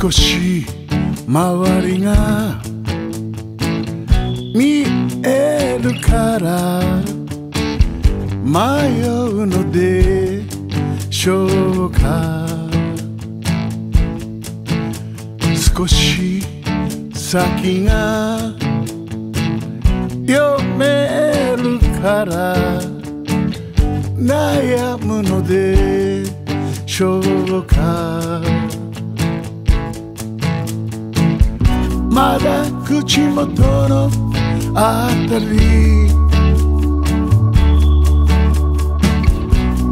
少し周りが見えるから迷うのでしょうか。少し先が読めるから悩むのでしょうか。まだ口元のあたり。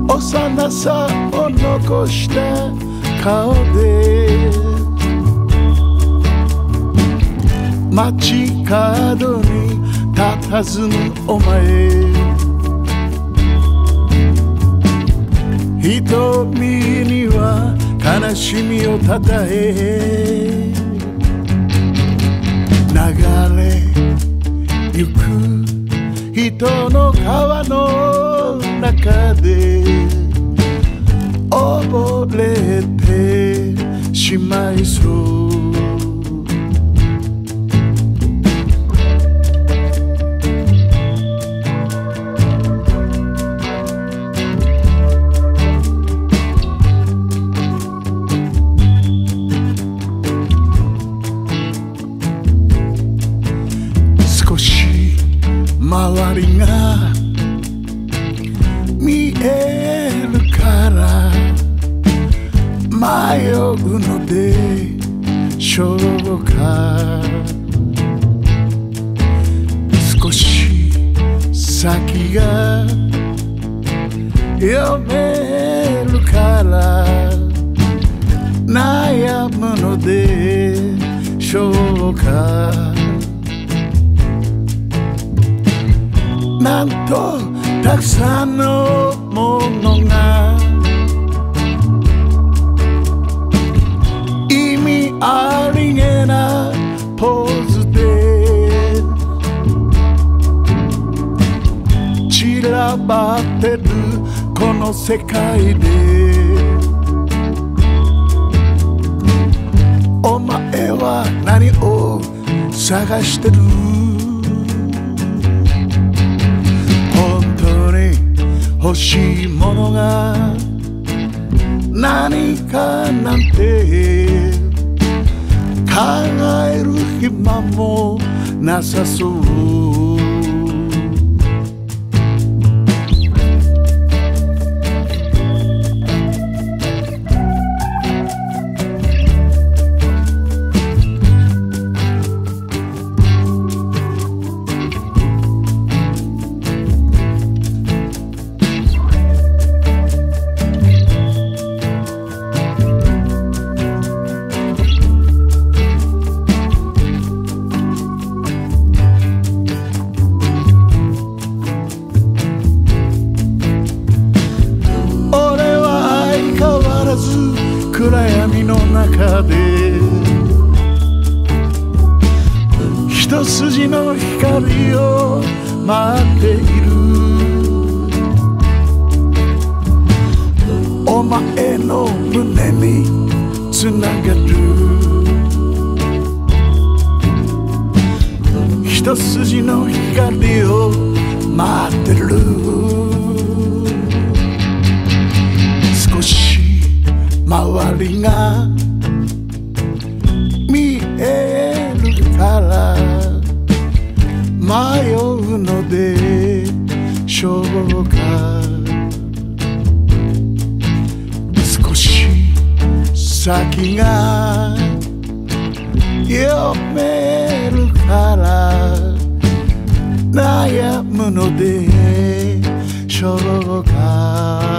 幼さを残した顔で。街角に佇むお前。瞳には悲しみをたたえ。てしまいそう少迷うのでしょうか少し先が読めるから悩むのでしょうか。なんとたくさんのものが散らばってるこの世界で。お前は何を探してる？本当に欲しいものが何かなんて。考える暇もなさそう。暗闇の中で一筋の光を待っている。お前の胸につながる。一筋の光を待ってる。周りが見えるから迷うのでしょうか少し先が読めるから悩むのでしょうか